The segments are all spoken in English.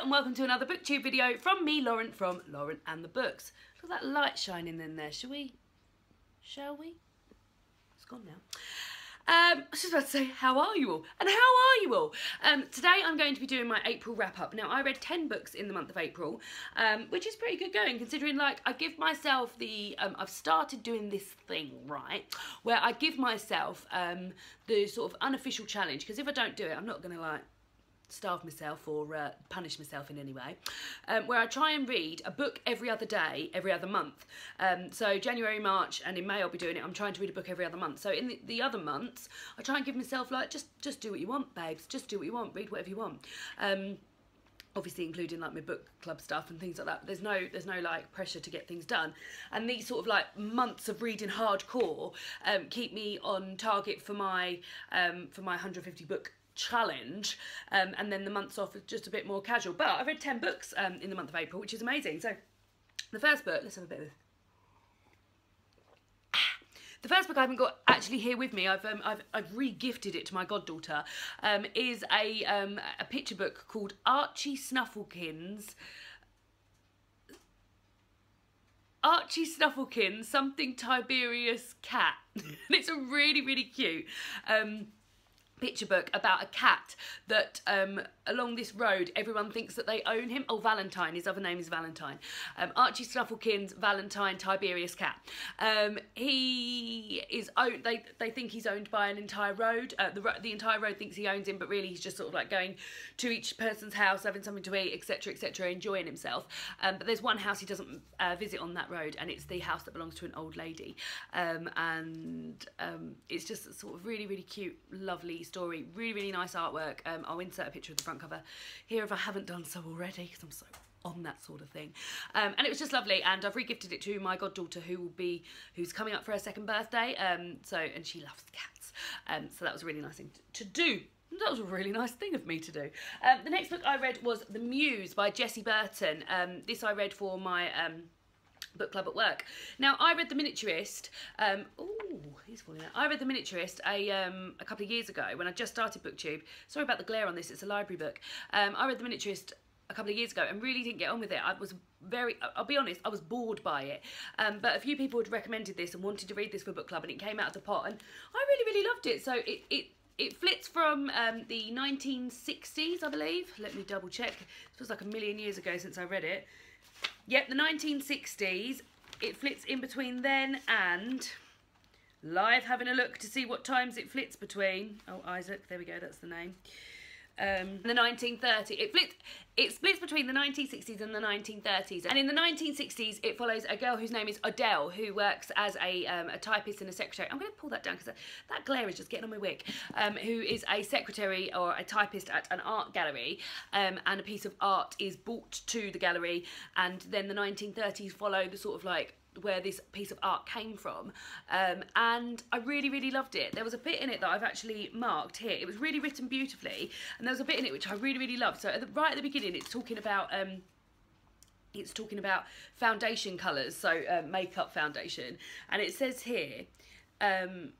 and welcome to another booktube video from me, Lauren, from Lauren and the Books. Look at that light shining in there, shall we? Shall we? It's gone now. Um, I was just about to say, how are you all? And how are you all? Um, today I'm going to be doing my April wrap up. Now, I read 10 books in the month of April, um, which is pretty good going considering, like, I give myself the, um, I've started doing this thing, right, where I give myself um, the sort of unofficial challenge, because if I don't do it, I'm not going to, like, starve myself or uh, punish myself in any way, um, where I try and read a book every other day, every other month. Um, so January, March, and in May I'll be doing it. I'm trying to read a book every other month. So in the, the, other months, I try and give myself like just just do what you want, babes. Just do what you want. Read whatever you want. Um, obviously including like my book club stuff and things like that there's no there's no like pressure to get things done and these sort of like months of reading hardcore um, keep me on target for my um, for my 150 book challenge um, and then the months off is just a bit more casual but I've read 10 books um, in the month of April which is amazing so the first book let's have a bit of the first book I haven't got actually here with me, I've um, I've, I've re-gifted it to my goddaughter, um, is a um, a picture book called Archie Snufflekins. Archie Snufflekins, something Tiberius cat. and it's a really, really cute. Um, picture book about a cat that um, along this road everyone thinks that they own him. Oh, Valentine, his other name is Valentine. Um, Archie Snufflekins, Valentine, Tiberius cat. Um, he is owned, they, they think he's owned by an entire road. Uh, the, the entire road thinks he owns him, but really he's just sort of like going to each person's house, having something to eat, etc, etc, enjoying himself. Um, but there's one house he doesn't uh, visit on that road and it's the house that belongs to an old lady. Um, and um, it's just a sort of really, really cute, lovely story. Really, really nice artwork. Um, I'll insert a picture of the front cover here if I haven't done so already because I'm so on that sort of thing um, and it was just lovely and I've regifted it to my goddaughter who will be who's coming up for her second birthday um, so and she loves cats um, so that was a really nice thing to, do that was a really nice thing of me to do. Um, the next book I read was The Muse by Jessie Burton. Um, this I read for my um, book club at work. Now, I read The Miniaturist. Um, oh, he's falling out. I read The Miniaturist a, um, a couple of years ago when I just started BookTube. Sorry about the glare on this. It's a library book. Um, I read The Miniaturist a couple of years ago and really didn't get on with it. I was very, I'll be honest, I was bored by it. Um, but a few people had recommended this and wanted to read this for book club and it came out of the pot and I really, really loved it. So it, it it flits from um, the 1960s, I believe. Let me double check. This was like a million years ago since I read it. Yep, the 1960s. It flits in between then and live having a look to see what times it flits between. Oh, Isaac, there we go, that's the name um, the 1930s. It splits, it splits between the 1960s and the 1930s. And in the 1960s, it follows a girl whose name is Adele, who works as a, um, a typist and a secretary. I'm going to pull that down because that, glare is just getting on my wig. Um, who is a secretary or a typist at an art gallery. Um, and a piece of art is brought to the gallery. And then the 1930s follow the sort of like where this piece of art came from um, and I really really loved it. There was a bit in it that I've actually marked here. It was really written beautifully and there was a bit in it which I really really loved. So at the, right at the beginning it's talking about um, it's talking about foundation colours so uh, makeup foundation. And it says here um,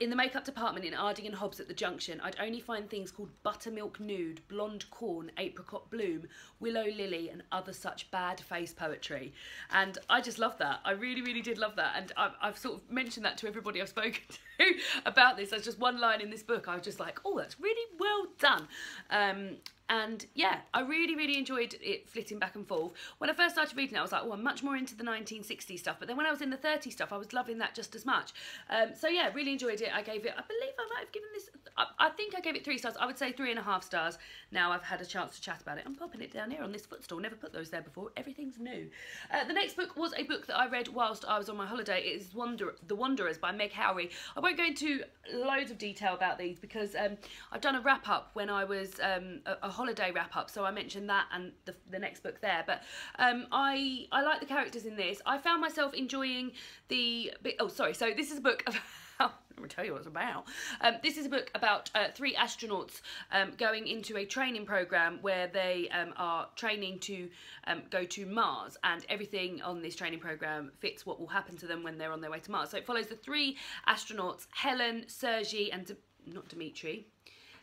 in the makeup department in Arding and Hobbs at the junction, I'd only find things called buttermilk nude, blonde corn, apricot bloom, willow lily, and other such bad face poetry. And I just love that. I really, really did love that. And I've, I've sort of mentioned that to everybody I've spoken to about this. There's just one line in this book. I was just like, oh, that's really well done. Um, and yeah, I really, really enjoyed it flitting back and forth. When I first started reading it, I was like, oh, I'm much more into the 1960s stuff. But then when I was in the 30s stuff, I was loving that just as much. Um, so yeah, really enjoyed it. I gave it, I believe I might have given this, I, I, think I gave it three stars. I would say three and a half stars. Now I've had a chance to chat about it. I'm popping it down here on this footstool. Never put those there before. Everything's new. Uh, the next book was a book that I read whilst I was on my holiday. It is Wander The Wanderers by Meg Howrey. I won't go into loads of detail about these because um, I've done a wrap up when I was um, a, a holiday wrap up so I mentioned that and the, the next book there but um, I I like the characters in this I found myself enjoying the oh sorry so this is a book about let me tell you what it's about. Um, this is a book about uh, three astronauts um, going into a training program where they um, are training to um, go to Mars and everything on this training program fits what will happen to them when they're on their way to Mars. So it follows the three astronauts, Helen, Sergei and, D not Dimitri,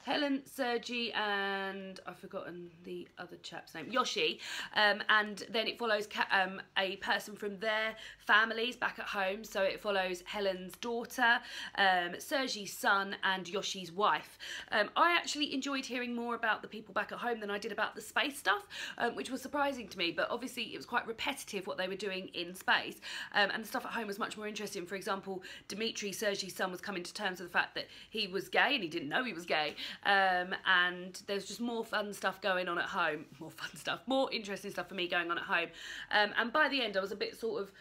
Helen, Sergei, and I've forgotten the other chap's name, Yoshi. Um, and then it follows um, a person from their families back at home. So it follows Helen's daughter, um, Sergei's son, and Yoshi's wife. Um, I actually enjoyed hearing more about the people back at home than I did about the space stuff, um, which was surprising to me. But obviously, it was quite repetitive what they were doing in space. Um, and the stuff at home was much more interesting. For example, Dimitri, Sergei's son, was coming to terms with the fact that he was gay and he didn't know he was gay um, and there's just more fun stuff going on at home. More fun stuff, more interesting stuff for me going on at home. Um, and by the end, I was a bit sort of.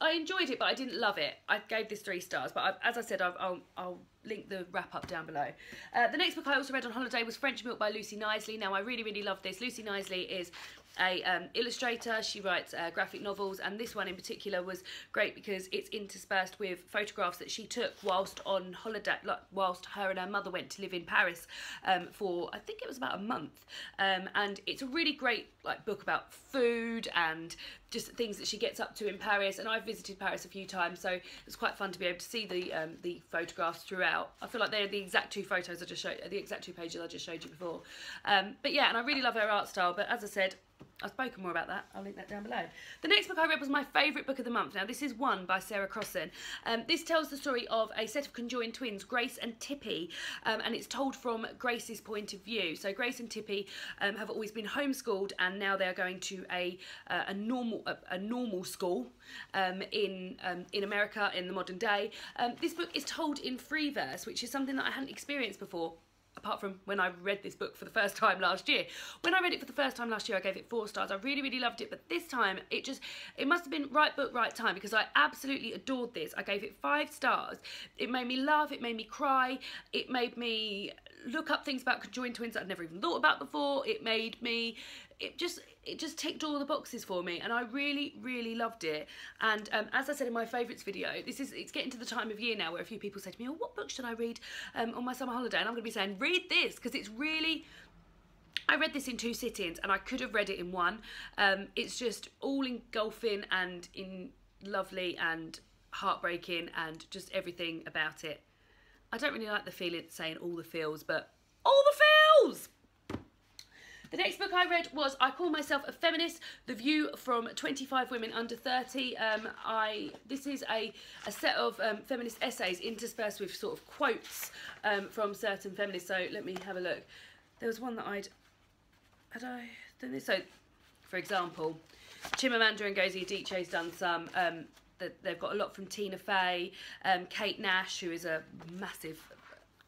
I enjoyed it, but I didn't love it. I gave this three stars, but I, as I said, I'll, I'll, I'll, link the wrap up down below. Uh, the next book I also read on holiday was French Milk by Lucy Knisley. Now, I really, really love this. Lucy Knisley is a um, illustrator. She writes uh, graphic novels, and this one in particular was great because it's interspersed with photographs that she took whilst on holiday, whilst her and her mother went to live in Paris um, for I think it was about a month. Um, and it's a really great like book about food and just things that she gets up to in Paris. And I've visited Paris a few times, so it's quite fun to be able to see the um, the photographs throughout. I feel like they're the exact two photos I just showed, the exact two pages I just showed you before. Um, but yeah, and I really love her art style. But as I said, I've spoken more about that. I'll link that down below. The next book I read was my favourite book of the month. Now, this is One by Sarah Crossan. Um, this tells the story of a set of conjoined twins, Grace and Tippi, um, and it's told from Grace's point of view. So Grace and Tippi um, have always been homeschooled, and now they're going to a uh, a normal a, a normal school um, in um, in America in the modern day. Um, this book is told in free verse, which is something that I hadn't experienced before apart from when I read this book for the first time last year. When I read it for the first time last year, I gave it four stars. I really, really loved it. But this time, it just, it must have been right book, right time because I absolutely adored this. I gave it five stars. It made me laugh. It made me cry. It made me look up things about conjoined twins that I'd never even thought about before. It made me it just it just ticked all the boxes for me and I really really loved it. And um, as I said in my favourites video this is it's getting to the time of year now where a few people say to me oh what book should I read um, on my summer holiday? And I'm going to be saying read this because it's really I read this in two sittings and I could have read it in one. Um, it's just all engulfing and in lovely and heartbreaking and just everything about it. I don't really like the feeling saying all the feels but all the feels the next book I read was I Call Myself a Feminist, The View from 25 Women Under 30. Um, I This is a, a set of um, feminist essays interspersed with sort of quotes um, from certain feminists. So let me have a look. There was one that I'd... Had I done this? So, for example, Chimamanda Ngozi Adichie's done some um, they've got a lot from Tina Fey, um, Kate Nash, who is a massive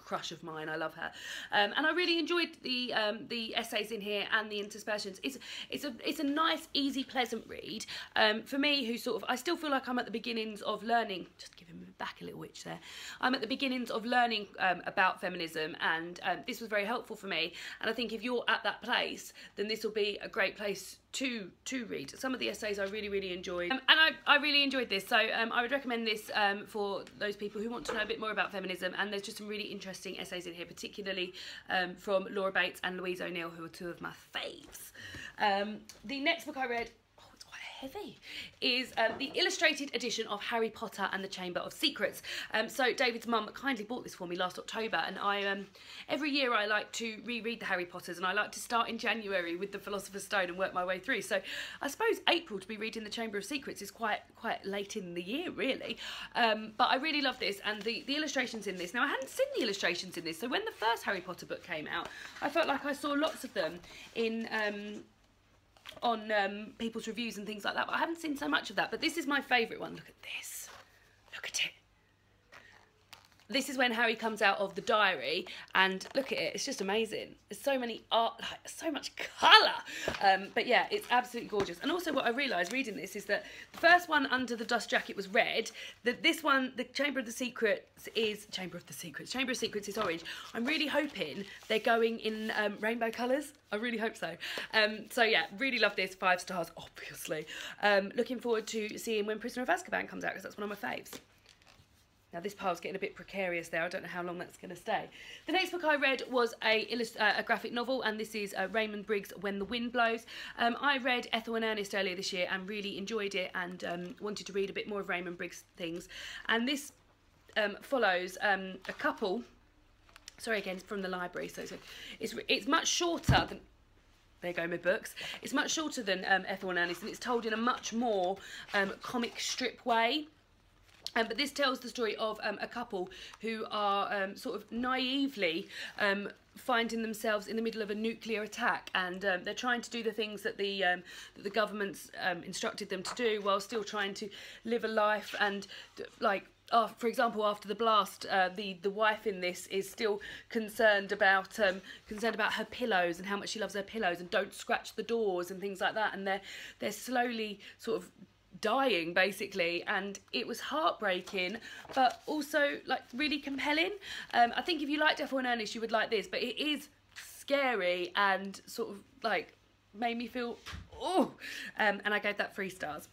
crush of mine. I love her, um, and I really enjoyed the um, the essays in here and the interspersions. It's it's a it's a nice, easy, pleasant read um, for me. Who sort of I still feel like I'm at the beginnings of learning. Just giving me back a little witch there. I'm at the beginnings of learning um, about feminism, and um, this was very helpful for me. And I think if you're at that place, then this will be a great place to to read. Some of the essays I really really enjoyed, um, and I, I really enjoyed this. So um, I would recommend this um, for those people who want to know a bit more about feminism. And there's just some really interesting essays in here, particularly um, from Laura Bates and Louise O'Neill, who are two of my faves. Um, the next book I read heavy, is um, the illustrated edition of Harry Potter and the Chamber of Secrets. Um, so David's mum kindly bought this for me last October and I um, every year I like to reread the Harry Potters and I like to start in January with the Philosopher's Stone and work my way through. So I suppose April to be reading the Chamber of Secrets is quite quite late in the year really. Um, but I really love this and the, the illustrations in this. Now I hadn't seen the illustrations in this so when the first Harry Potter book came out I felt like I saw lots of them in um, on um, people's reviews and things like that. But I haven't seen so much of that. But this is my favourite one. Look at this. Look at it this is when Harry comes out of the diary and look at it, it's just amazing. There's so many art, like, so much colour. Um, but yeah, it's absolutely gorgeous. And also what I realised reading this is that the first one under the dust jacket was red, that this one, the Chamber of the Secrets is, Chamber of the Secrets, Chamber of Secrets is orange. I'm really hoping they're going in um, rainbow colours. I really hope so. Um, so yeah, really love this, five stars, obviously. Um, looking forward to seeing when Prisoner of Azkaban comes out because that's one of my faves. Now this pile's getting a bit precarious there. I don't know how long that's going to stay. The next book I read was a, uh, a graphic novel and this is uh, Raymond Briggs' When the Wind Blows. Um, I read Ethel and Ernest earlier this year and really enjoyed it and um, wanted to read a bit more of Raymond Briggs things. And this um, follows um, a couple sorry again, from the library, so it's, it's, it's much shorter than there go my books. It's much shorter than um, Ethel and Ernest, and it's told in a much more um, comic strip way. Um, but this tells the story of um, a couple who are um, sort of naively um, finding themselves in the middle of a nuclear attack, and um, they're trying to do the things that the um, that the government's instructed them to do, while still trying to live a life and like uh, for example, after the blast, uh, the the wife in this is still concerned about concerned about her pillows and how much she loves her pillows, and don't scratch the doors and things like that. And they're they're slowly sort of dying basically and it was heartbreaking but also like really compelling. Um, I think if you liked Ethel and Ernest you would like this but it is scary and sort of like made me feel oh um, and I gave that three stars.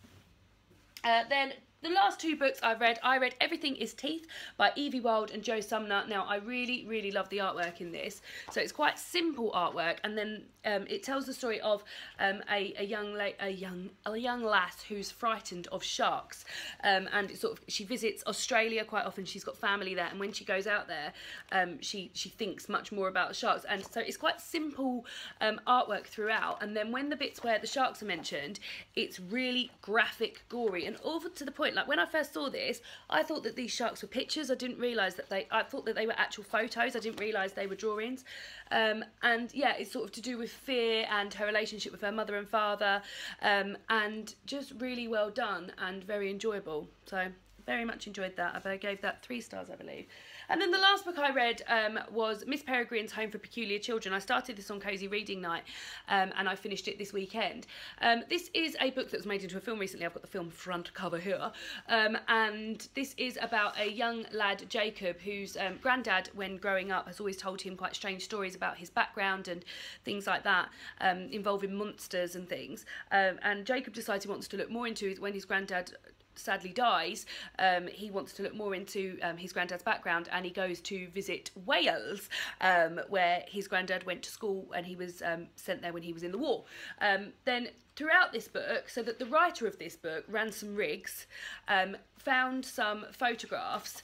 Uh, then the last two books I read, I read Everything is Teeth by Evie Wyld and Joe Sumner. Now, I really, really love the artwork in this. So it's quite simple artwork, and then um, it tells the story of um, a, a young a young a young lass who's frightened of sharks, um, and sort of she visits Australia quite often. She's got family there, and when she goes out there, um, she she thinks much more about sharks, and so it's quite simple um, artwork throughout. And then when the bits where the sharks are mentioned, it's really graphic, gory, and all to the point point. Like when I first saw this, I thought that these sharks were pictures. I didn't realise that they, I thought that they were actual photos. I didn't realise they were drawings. Um, and yeah, it's sort of to do with fear and her relationship with her mother and father. Um, and just really well done and very enjoyable. So very much enjoyed that. I gave that three stars, I believe. And then the last book I read um, was Miss Peregrine's Home for Peculiar Children. I started this on Cozy Reading Night um, and I finished it this weekend. Um, this is a book that was made into a film recently. I've got the film front cover here. Um, and this is about a young lad, Jacob, whose um, granddad, when growing up, has always told him quite strange stories about his background and things like that, um, involving monsters and things. and Jacob decides he wants to look more into it when his granddad sadly dies, um, he wants to look more into um, his granddad's background and he goes to visit Wales, um, where his granddad went to school and he was um, sent there when he was in the war. Um, then throughout this book, so that the writer of this book, Ransom Riggs, um, found some photographs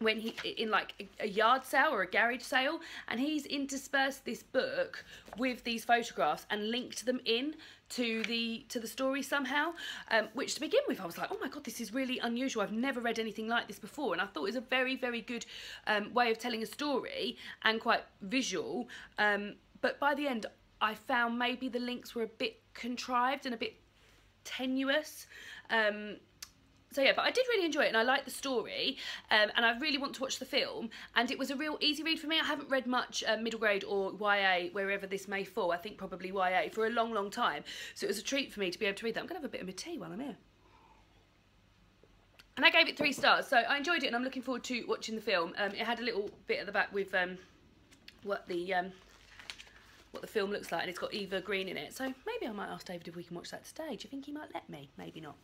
when he in like a, yard sale or a garage sale and he's interspersed this book with these photographs and linked them in to the to the story somehow um, which to begin with I was like oh my god this is really unusual. I've never read anything like this before. And I thought it was a very very good um, way of telling a story and quite visual um, but by the end I found maybe the links were a bit contrived and a bit tenuous um, so yeah, but I did really enjoy it and I liked the story um, and I really want to watch the film and it was a real easy read for me. I haven't read much uh, middle grade or YA, wherever this may fall, I think probably YA, for a long, long time. So it was a treat for me to be able to read that. I'm going to have a bit of my tea while I'm here. And I gave it three stars, so I enjoyed it and I'm looking forward to watching the film. Um, it had a little bit at the back with um, what the um, what the film looks like and it's got Eva Green in it. So maybe I might ask David if we can watch that today. Do you think he might let me? Maybe not.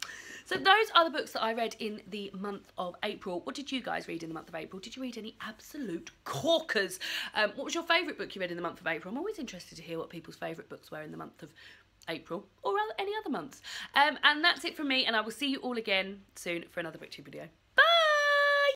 So those are the books that I read in the month of April. What did you guys read in the month of April? Did you read any absolute corkers? Um, what was your favourite book you read in the month of April? I'm always interested to hear what people's favourite books were in the month of April or any other months. Um, and that's it from me and I will see you all again soon for another BookTube video.